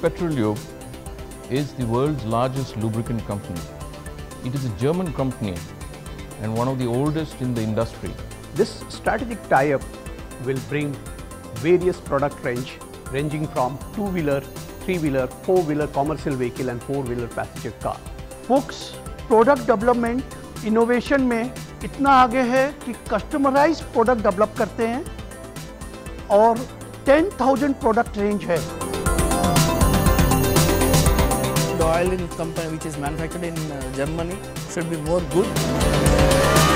Petrolube is the world's largest lubricant company. It is a German company and one of the oldest in the industry. This strategic tie-up will bring various product range ranging from two-wheeler, three-wheeler, four-wheeler commercial vehicle and four-wheeler passenger car. Fuchs product development innovation में इतना आगे है कि कस्टमराइज product develop करते हैं और 10,000 product range है Company which is manufactured in uh, Germany should be more good.